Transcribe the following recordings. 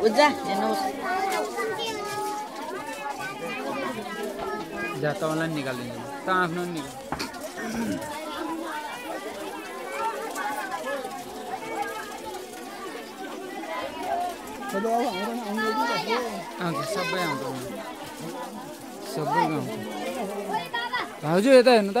हेर्नुहोस् जा अनलाइन निकालिदिनु त आफ्नो निकाल सबै आउँछ सबै आउँछ भाउजू यता हेर्नु त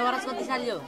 नवराज कति साल हो